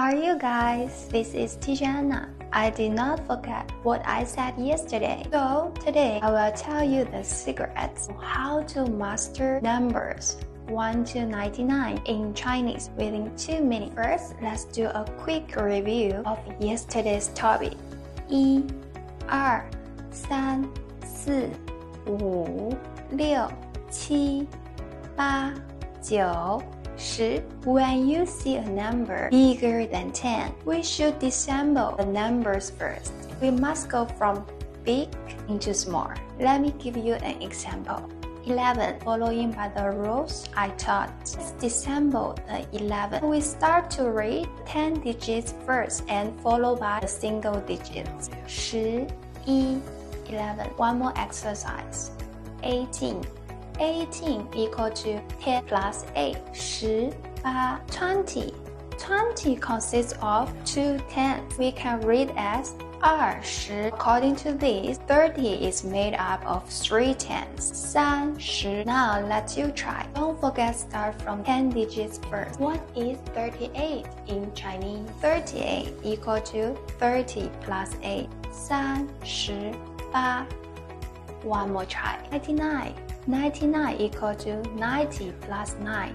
are you guys? This is Tijana. I did not forget what I said yesterday. So today I will tell you the secrets how to master numbers 1 to 99 in Chinese within 2 minutes. First, let's do a quick review of yesterday's topic. 1, 2, 3, 4, 5, 6, 7, 8, 9, 10. When you see a number bigger than 10, we should disassemble the numbers first. We must go from big into small. Let me give you an example. 11. Following by the rules I taught, let's the 11. We start to read 10 digits first and followed by the single digits. 10, 11. One more exercise. 18. 18 equal to 10 plus 8, 10, 20. 20 consists of two tens. We can read as 20. According to this, 30 is made up of three tens. 30. Now let you try. Don't forget start from 10 digits first. What is 38 in Chinese? 38 equal to 30 plus 8. 38. One more try. 99. 99 equal to 90 plus 9.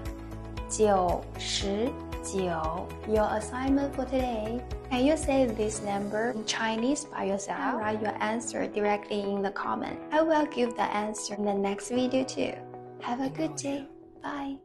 99. Your assignment for today. Can you say this number in Chinese by yourself? Write your answer directly in the comment. I will give the answer in the next video too. Have a good day. Bye.